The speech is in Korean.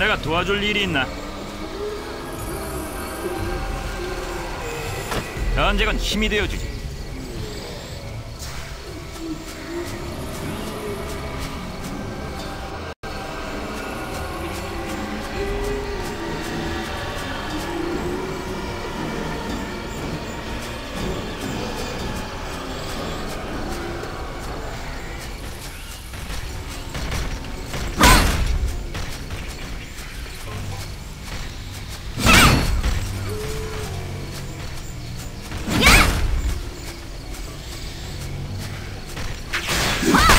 내가 도와줄 일이 있나? 언제건 힘이 되어주지. Ah!